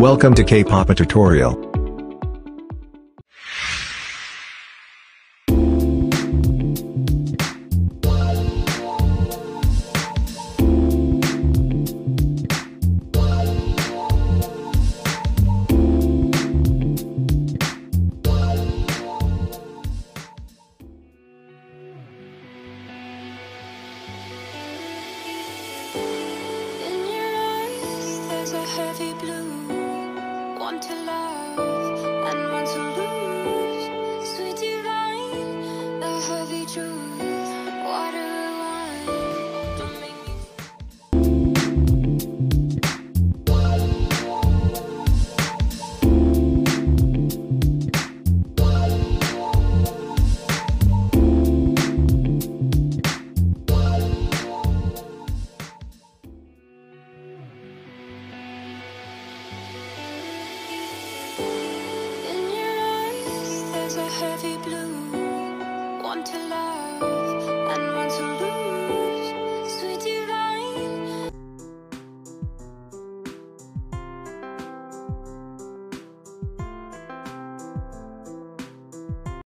Welcome to K-Papa tutorial. Heavy blue. a heavy blue, one to love and one to lose.